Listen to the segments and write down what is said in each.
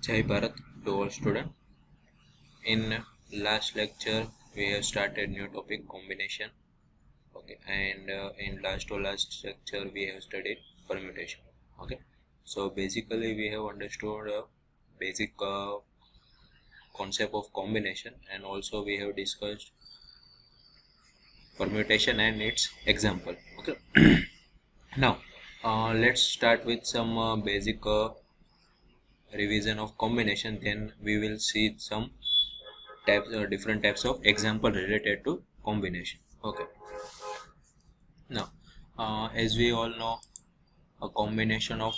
Jai Bharat to all students. In last lecture, we have started new topic combination. Okay, and uh, in last to last lecture, we have studied permutation. Okay, so basically, we have understood uh, basic uh, concept of combination, and also we have discussed permutation and its example. Okay, now uh, let's start with some uh, basic uh, revision of combination then we will see some types or different types of example related to combination. Okay. Now uh, as we all know a combination of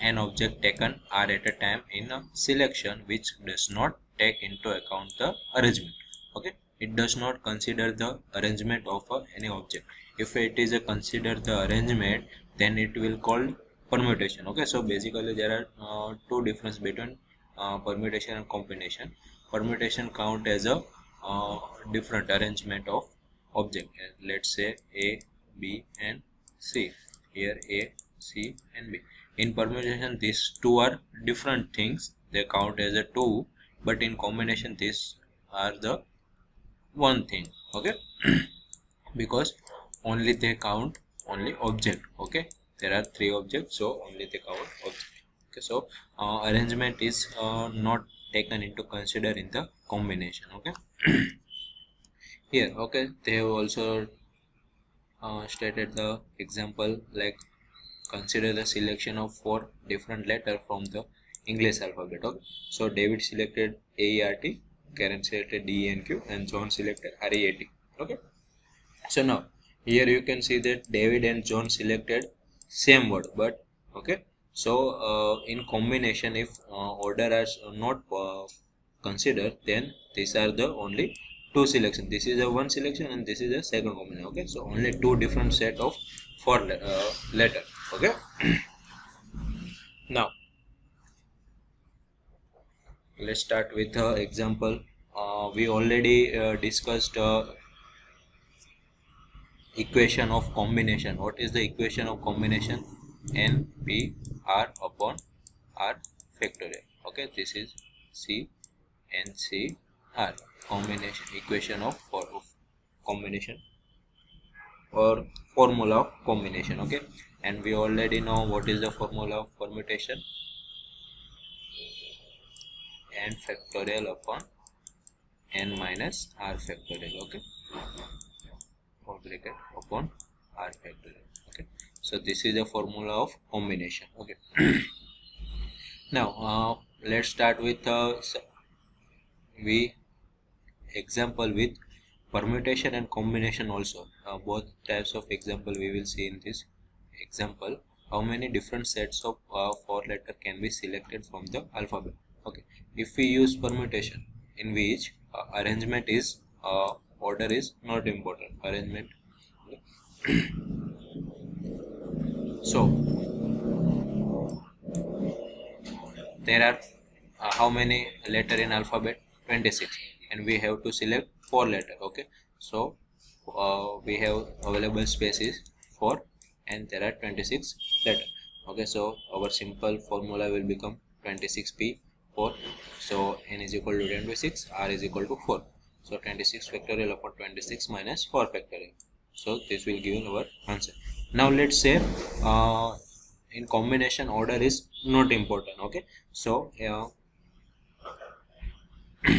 an object taken are at a time in a selection which does not take into account the arrangement. Okay. It does not consider the arrangement of uh, any object. If it is a consider the arrangement then it will called permutation okay? So basically there are uh, two difference between uh, permutation and combination. Permutation count as a uh, different arrangement of object. Let's say a b and c. Here a c and b. In permutation these two are different things. They count as a two but in combination these are the one thing okay? Because only they count only object okay there are three objects so only they count object okay so uh, arrangement is uh, not taken into consider in the combination okay? Here okay they have also uh, stated the example like consider the selection of four different letter from the english alphabet okay? So david selected aert karen selected d and q and john selected reat okay? So now here you can see that david and john selected same word but okay. So uh, in combination if uh, order is not uh, considered then these are the only two selection. This is a one selection and this is a second combination okay. So only two different set of four uh, letter okay. Now let's start with the example. Uh, we already uh, discussed equation of combination. What is the equation of combination? N p r upon r factorial okay this is c n c r. Combination equation of for of combination or formula of combination. Okay and we already know what is the formula of permutation. N factorial upon n minus r factorial. Okay bracket upon r factorial okay? So this is the formula of combination okay? Now uh, let's start with uh, we example with permutation and combination also. Uh, both types of example we will see in this example. How many different sets of uh, four letter can be selected from the alphabet okay? If we use permutation in which uh, arrangement is uh, order is not important arrangement. So there are uh, how many letter in alphabet? 26 and we have to select four letter okay? So uh, we have available spaces 4 and there are 26 letter okay? So our simple formula will become 26p 4 so n is equal to 26 r is equal to 4 so 26 factorial upon 26 minus 4 factorial. So this will give our answer. Now let's say uh, in combination order is not important. Okay. So uh,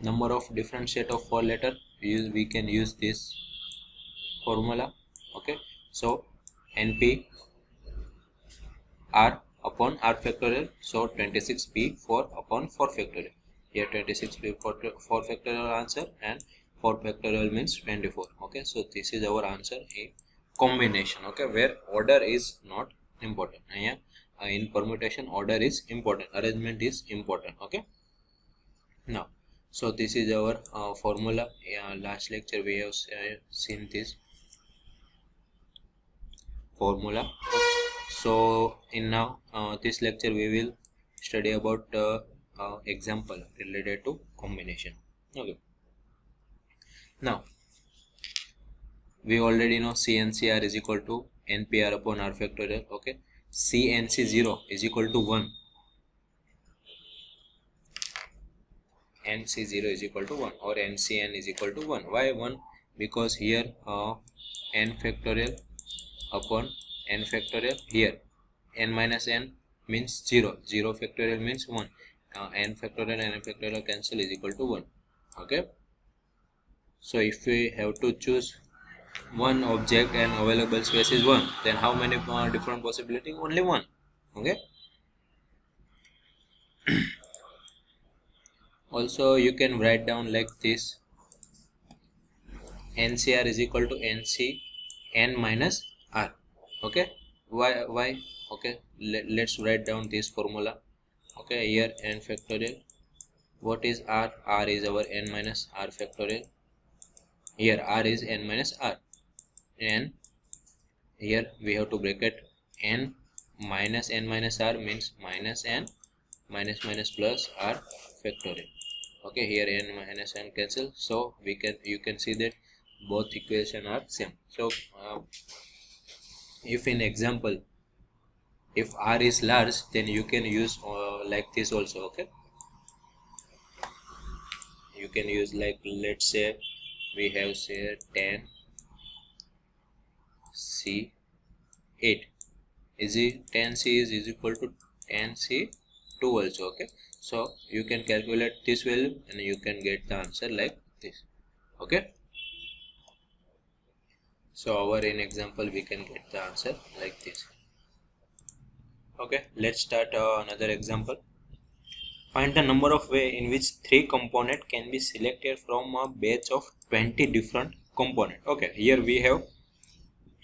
number of different set of four letter use we can use this formula. Okay. So NP R upon R factorial. So 26P 4 upon 4 factorial here 26 4, 4 factorial answer and 4 factorial means 24 okay so this is our answer a combination. Okay where order is not important. Yeah uh, in permutation order is important. Arrangement is important. Okay now so this is our uh, formula. Uh, last lecture we have uh, seen this formula. So in now uh, this lecture we will study about uh, example related to combination. Okay. Now we already know cncr is equal to npr upon r factorial okay? Cnc0 is equal to 1 nc0 is equal to 1 or ncn is equal to 1 why 1 because here uh, n factorial upon n factorial here. N minus n means 0 0 factorial means 1 uh, n factorial and n factorial cancel is equal to 1 okay? So if we have to choose one object and available space is 1 then how many uh, different possibility? Only one. Okay? Also you can write down like this. Ncr is equal to nc n minus r. Okay? Why why? Okay Let, let's write down this formula okay here n factorial. What is r? R is our n minus r factorial. Here r is n minus r. N here we have to bracket n minus n minus r means minus n minus minus plus r factorial. Okay here n minus n cancel. So we can you can see that both equation are same. So uh, if in example if r is large then you can use uh, like this also okay? You can use like let's say we have say 10 c 8 is it 10 c is, is equal to 10 c 2 also okay? So you can calculate this value and you can get the answer like this okay? So our in example we can get the answer like this okay let's start uh, another example. Find the number of way in which three component can be selected from a batch of 20 different component. Okay here we have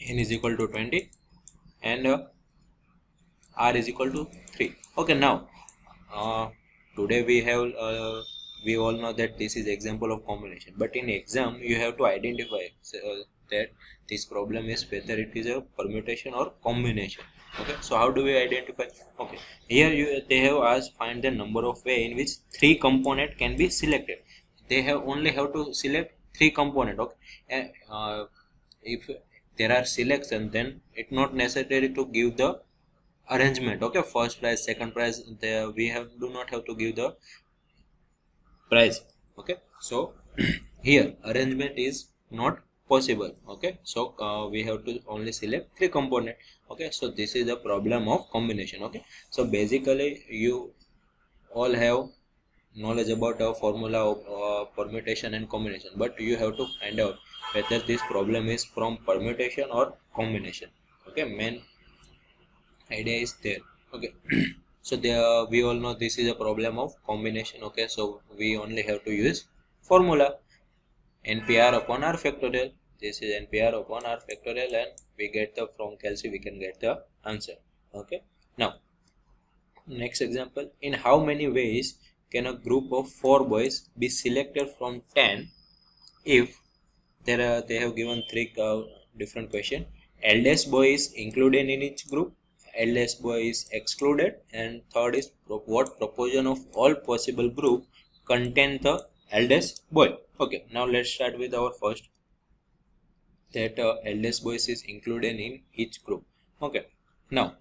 n is equal to 20 and uh, r is equal to 3 okay now uh, today we have uh, we all know that this is example of combination. But in exam you have to identify uh, that this problem is whether it is a permutation or combination okay so how do we identify? Okay here you they have asked find the number of way in which three component can be selected. They have only have to select three component okay? And, uh, if there are selection then it's not necessary to give the arrangement okay? First prize second prize there we have do not have to give the prize okay? So here arrangement is not possible okay? So uh, we have to only select three component okay so this is the problem of combination okay? So basically you all have knowledge about a formula of uh, permutation and combination but you have to find out whether this problem is from permutation or combination okay? Main idea is there okay? So there we all know this is a problem of combination okay? So we only have to use formula npr upon r factorial. This is npr upon r factorial and we get the from Kelsey we can get the answer. Okay? Now next example. In how many ways can a group of four boys be selected from 10 if there are they have given three uh, different question? Eldest boy is included in each group. Eldest boy is excluded. And third is what proportion of all possible group contain the eldest boy? Okay now let's start with our first that uh, eldest boys is included in each group. Okay. Now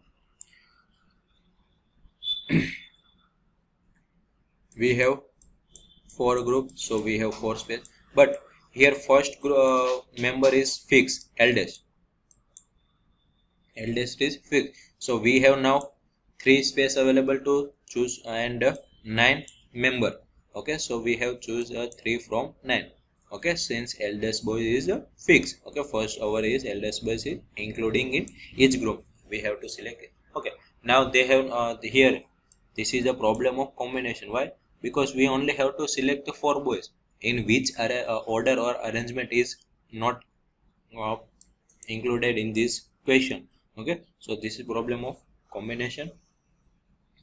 we have four groups so we have four space. But here first uh, member is fixed eldest eldest is fixed. So we have now three space available to choose and uh, nine member. Okay. So we have choose uh, three from nine okay since eldest boy is fixed. Okay first our is eldest boy is including in each group. We have to select it. Okay now they have uh, here. This is the problem of combination. Why? Because we only have to select the four boys. In which uh, order or arrangement is not uh, included in this question. Okay so this is problem of combination.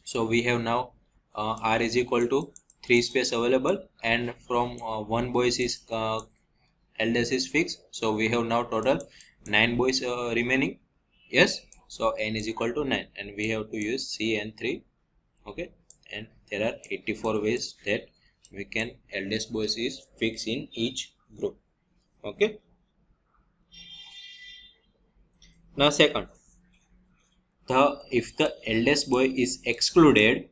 So we have now uh, r is equal to 3 space available and from uh, one boys is uh, eldest is fixed. So we have now total 9 boys uh, remaining. Yes? So n is equal to 9 and we have to use c and 3 okay? And there are 84 ways that we can eldest boys is fix in each group. Okay? Now second. The if the eldest boy is excluded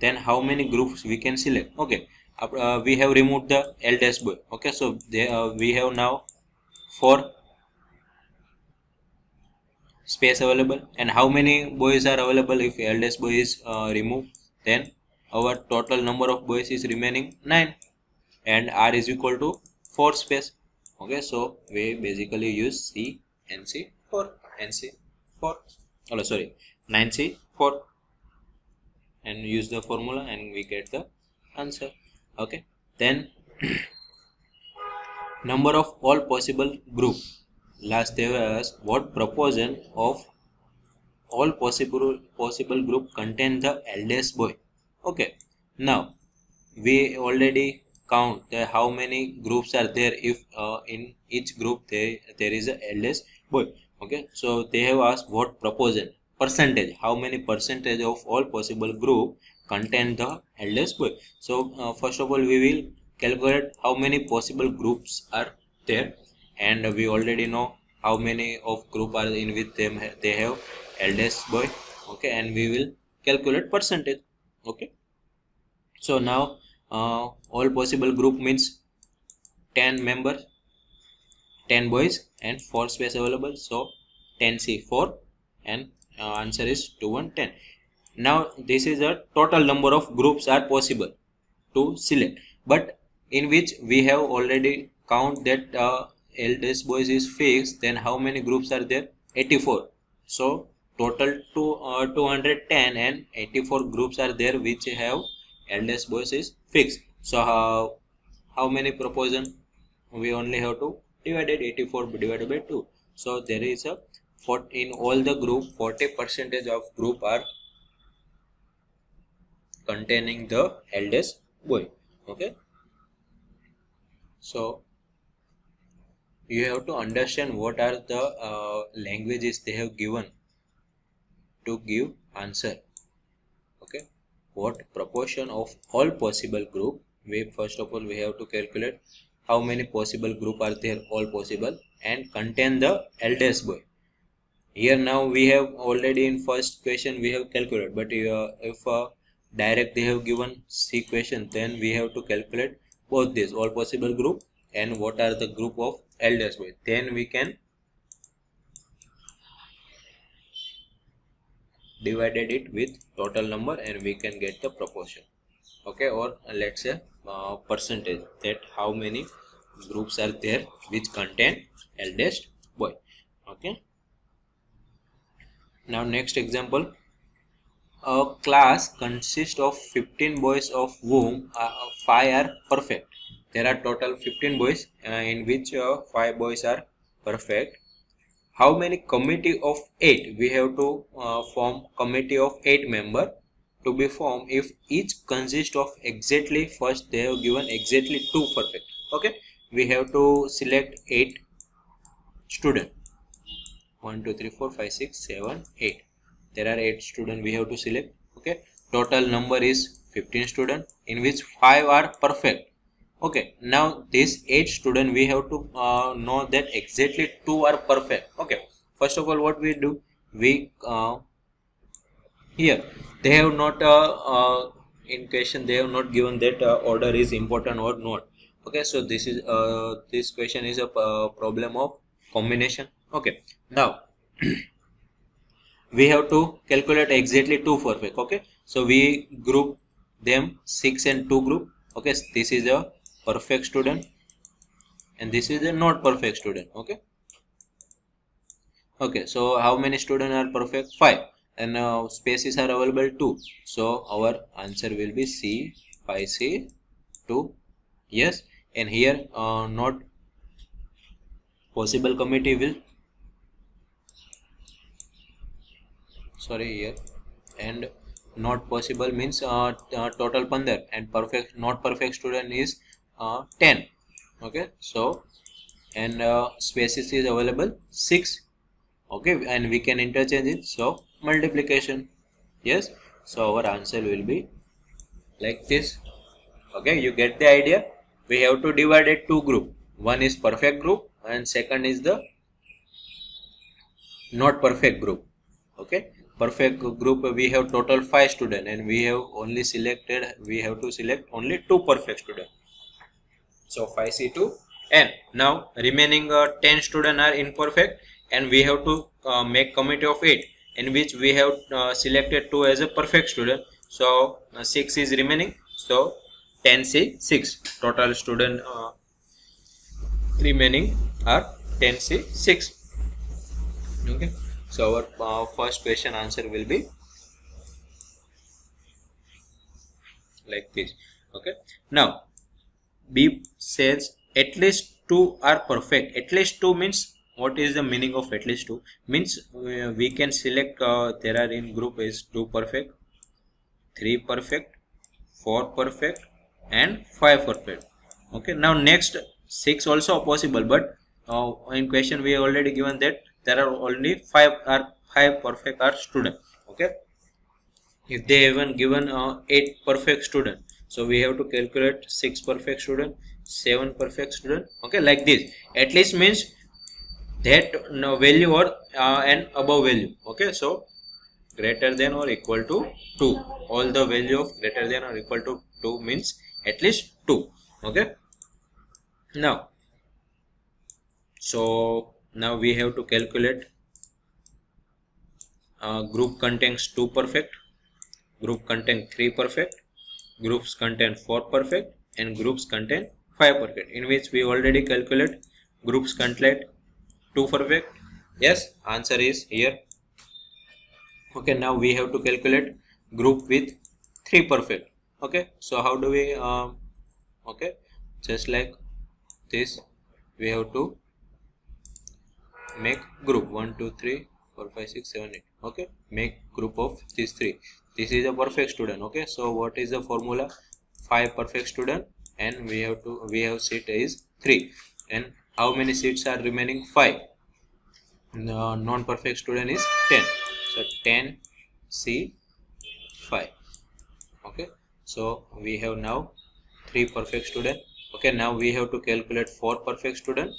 then how many groups we can select. Okay. Uh, we have removed the l boy okay. So they, uh, we have now four space available. And how many boys are available? If l boy is uh, removed then our total number of boys is remaining 9 and r is equal to 4 space. Okay. So we basically use c and c 4 and c 4 oh sorry. 9c 4 and use the formula and we get the answer. Okay? Then number of all possible group. Last they was what proportion of all possible possible group contain the eldest boy? Okay? Now we already count the how many groups are there if uh, in each group there there is a eldest boy. Okay? So they have asked what proportion percentage how many percentage of all possible group contain the eldest boy. So uh, first of all we will calculate how many possible groups are there. And we already know how many of group are in which them they have eldest boy. Okay and we will calculate percentage. Okay. So now uh, all possible group means 10 members 10 boys and 4 space available. So 10 c 4 and uh, answer is 210 now this is a total number of groups are possible to select. But in which we have already count that uh, eldest boys is fixed then how many groups are there? 84 so total to uh, 210 and 84 groups are there which have eldest boys is fixed. So how how many proportion? We only have to divided 84 divided by 2 so there is a for in all the group 40 percentage of group are containing the eldest boy. Okay? So you have to understand what are the uh, languages they have given to give answer. Okay? What proportion of all possible group we first of all we have to calculate how many possible group are there all possible and contain the eldest boy here now we have already in first question we have calculated but uh, if uh, direct they have given c question then we have to calculate both this all possible group and what are the group of eldest boy then we can divided it with total number and we can get the proportion. Okay or let's say uh, percentage that how many groups are there which contain eldest boy. Okay now next example. A class consists of 15 boys of whom uh, 5 are perfect. There are total 15 boys uh, in which uh, 5 boys are perfect. How many committee of 8? We have to uh, form committee of 8 member to be formed if each consists of exactly first they have given exactly 2 perfect. Okay. We have to select 8 student 1 2 3 4 5 6 7 8 there are 8 students we have to select okay? Total number is 15 student in which 5 are perfect okay? Now this 8 student we have to uh, know that exactly 2 are perfect okay? First of all what we do we uh, here they have not uh, uh in question they have not given that uh, order is important or not okay? So this is uh, this question is a problem of combination okay now we have to calculate exactly two perfect okay? So we group them six and two group okay? This is a perfect student and this is a not perfect student okay? Okay so how many students are perfect? Five. And uh, spaces are available two. So our answer will be c 5c 2 yes and here uh, not possible committee will sorry here. And not possible means uh, uh, total 15 and perfect not perfect student is uh, 10 okay so and uh, spaces is available 6 okay and we can interchange it. So multiplication. Yes? So our answer will be like this. Okay you get the idea? We have to divide it two group. One is perfect group and second is the not perfect group. Okay perfect group we have total five student and we have only selected we have to select only two perfect student. So 5c2 and now remaining uh, 10 student are imperfect and we have to uh, make committee of 8 in which we have uh, selected 2 as a perfect student. So uh, 6 is remaining. So 10c 6 total student uh, remaining are 10c 6 okay so our uh, first question answer will be like this. Okay? Now b says at least two are perfect. At least two means what is the meaning of at least two? Means uh, we can select uh, there are in group is two perfect three perfect four perfect and five perfect. Okay? Now next six also possible but uh, in question we already given that there are only five are five perfect are student okay? If they even given uh, eight perfect student so we have to calculate six perfect student seven perfect student okay? Like this. At least means that no value or uh, and above value okay? So greater than or equal to 2 all the value of greater than or equal to 2 means at least 2 okay? Now so now we have to calculate uh, group contains 2 perfect group contain 3 perfect groups contain 4 perfect and groups contain 5 perfect. In which we already calculate groups contain 2 perfect. Yes answer is here. Okay now we have to calculate group with 3 perfect. Okay so how do we um, okay just like this we have to make group 1 2 3 4 5 6 7 8 okay? Make group of these three. This is a perfect student okay? So what is the formula? Five perfect student and we have to we have seat is 3 and how many seats are remaining? 5 the non-perfect student is 10 so 10 c 5 okay? So we have now 3 perfect student. Okay? Now we have to calculate 4 perfect student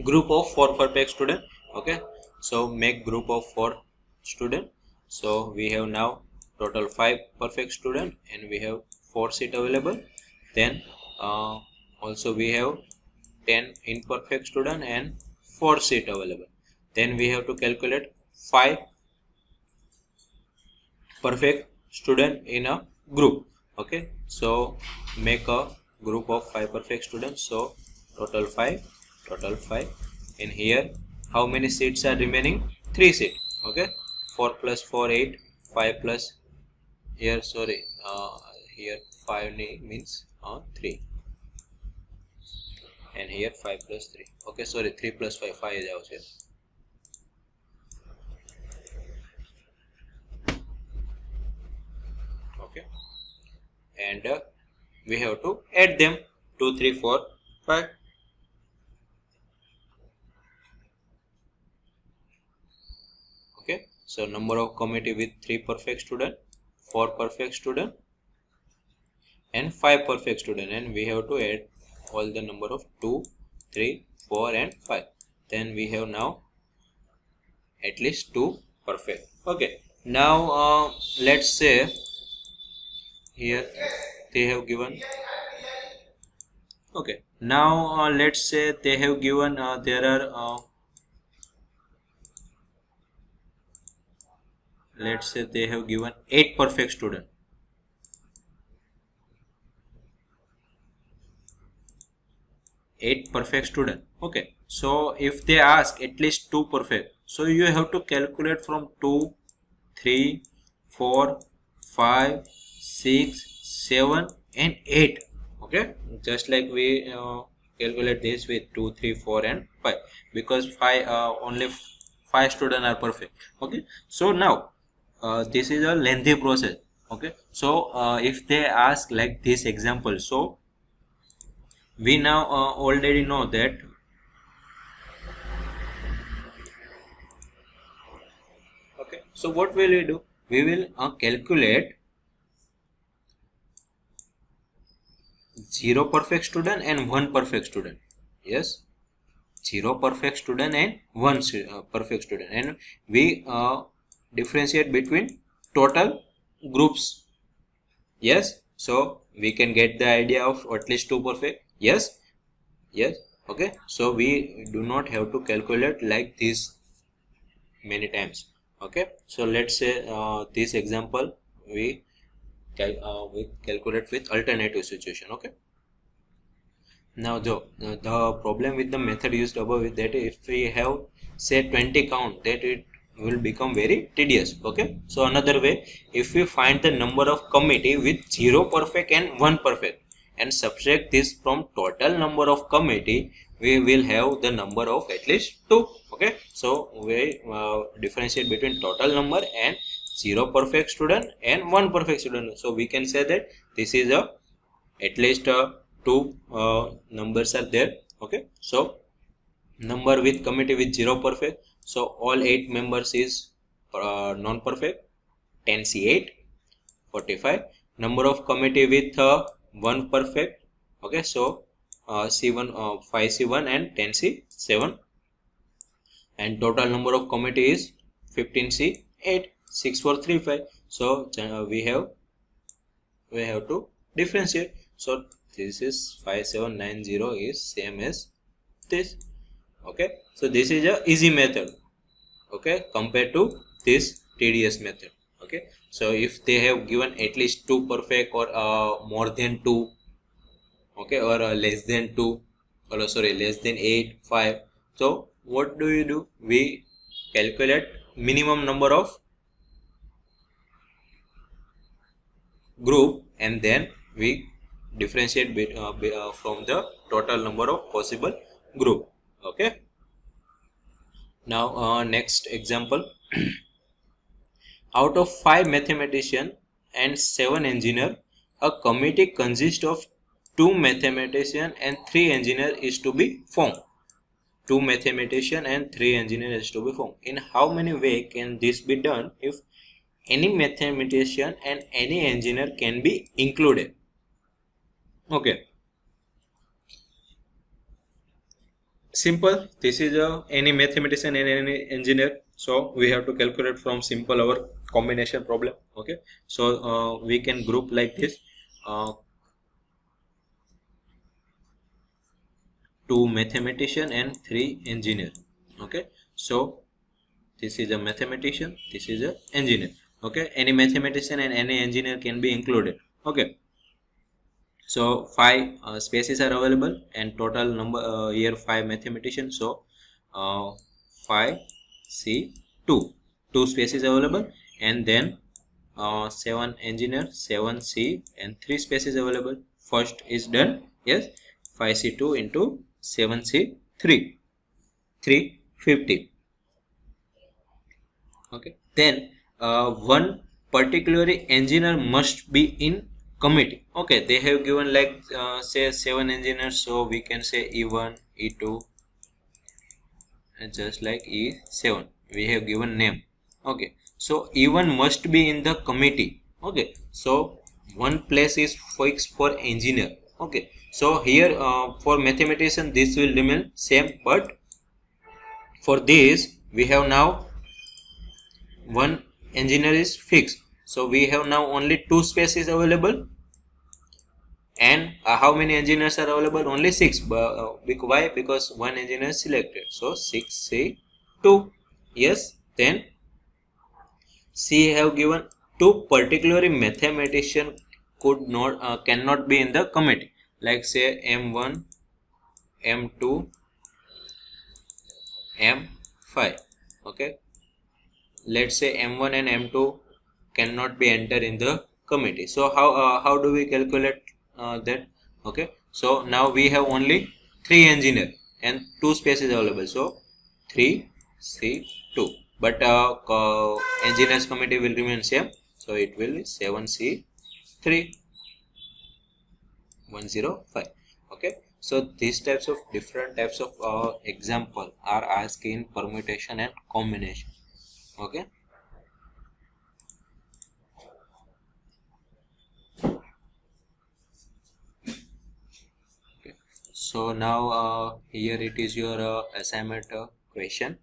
group of 4 perfect student okay? So make group of 4 student. So we have now total 5 perfect student and we have 4 seat available. Then uh, also we have 10 imperfect student and 4 seat available. Then we have to calculate 5 perfect student in a group okay? So make a group of 5 perfect students. So total 5 total 5 in here how many seats are remaining? 3 seat okay? 4 plus 4 8 5 plus here sorry uh, here 5 means uh, 3 and here 5 plus 3 okay sorry 3 plus 5 5 is also okay. And uh, we have to add them. 2 3 4 5 So number of committee with 3 perfect student, 4 perfect student and 5 perfect student and we have to add all the number of 2, 3, 4 and 5. Then we have now at least 2 perfect. Okay. Now uh, let's say here they have given okay now uh, let's say they have given uh, there are let's say they have given 8 perfect student. Eight perfect student. Okay. So if they ask at least two perfect so you have to calculate from two three four five six seven and 8 okay? Just like we uh, calculate this with 2 3 4 and 5 because 5 uh, only 5 students are perfect. Okay? So now uh, this is a lengthy process okay? So uh, if they ask like this example so we now uh, already know that okay so what will we do? We will uh, calculate zero perfect student and one perfect student yes? Zero perfect student and one uh, perfect student and we uh, differentiate between total groups. Yes? So we can get the idea of at least two perfect yes? Yes? Okay? So we do not have to calculate like this many times. Okay? So let's say uh, this example we cal uh, we calculate with alternative situation. Okay? Now the the problem with the method used above is that if we have say 20 count that it will become very tedious okay? So another way if we find the number of committee with zero perfect and one perfect and subtract this from total number of committee we will have the number of at least two okay? So we uh, differentiate between total number and zero perfect student and one perfect student. So we can say that this is a at least uh, two uh, numbers are there okay? So number with committee with zero perfect so all eight members is uh, non-perfect. 10c8 45 number of committee with uh, one perfect. Okay so uh, c1 uh, 5c1 and 10c7 and total number of committee is 15c8 6435 so uh, we have we have to differentiate. So this is 5790 is same as this okay? So this is a easy method. Okay? Compared to this tedious method. Okay? So if they have given at least two perfect or uh, more than two okay? Or uh, less than two or uh, sorry less than eight five. So what do you do? We calculate minimum number of group and then we differentiate uh, uh, from the total number of possible group okay. Now uh, next example. Out of five mathematician and seven engineer a committee consists of two mathematician and three engineer is to be formed. Two mathematician and three engineer is to be formed. In how many way can this be done if any mathematician and any engineer can be included? Okay simple. This is a any mathematician and any engineer. So we have to calculate from simple our combination problem okay? So uh, we can group like this uh, two mathematician and three engineer okay? So this is a mathematician this is a engineer okay? Any mathematician and any engineer can be included okay so five uh, spaces are available and total number uh, here five mathematicians so uh, 5 c 2 two spaces available. And then uh, 7 engineer 7 c and 3 spaces available. First is done. Yes. 5 c 2 into 7 c 3 350 okay. Then uh, one particular engineer must be in committee. Okay they have given like uh, say seven engineers so we can say e1 e2 just like e7 we have given name. Okay so e1 must be in the committee. Okay so one place is fixed for engineer. Okay so here uh, for mathematician this will remain same but for this we have now one engineer is fixed. So we have now only two spaces available and uh, how many engineers are available? Only six. But uh, why? Because one engineer is selected. So 6 c 2 yes then c have given two particularly mathematician could not uh, cannot be in the committee. Like say m1 m2 m5 okay? Let's say m1 and m2 cannot be entered in the committee. So how uh, how do we calculate uh, that okay? So now we have only three engineer and two spaces available. So 3 c 2 but uh, uh, engineers committee will remain same. So it will be 7 c 3 105 okay? So these types of different types of uh, example are asked in permutation and combination. Okay so now uh, here it is your uh, assignment uh, question.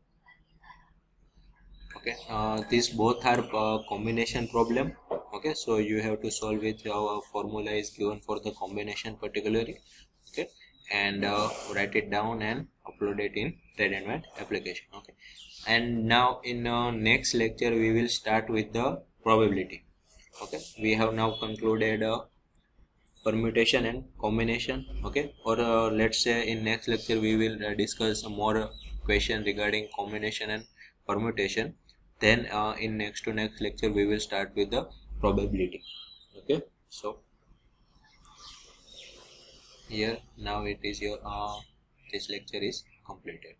Okay uh, these both are uh, combination problem. Okay so you have to solve it our formula is given for the combination particularly. Okay and uh, write it down and upload it in red and application. Okay and now in uh, next lecture we will start with the probability. Okay we have now concluded uh, permutation and combination okay? Or uh, let's say in next lecture we will uh, discuss more question regarding combination and permutation. Then uh, in next to next lecture we will start with the probability okay? So here now it is your uh, this lecture is completed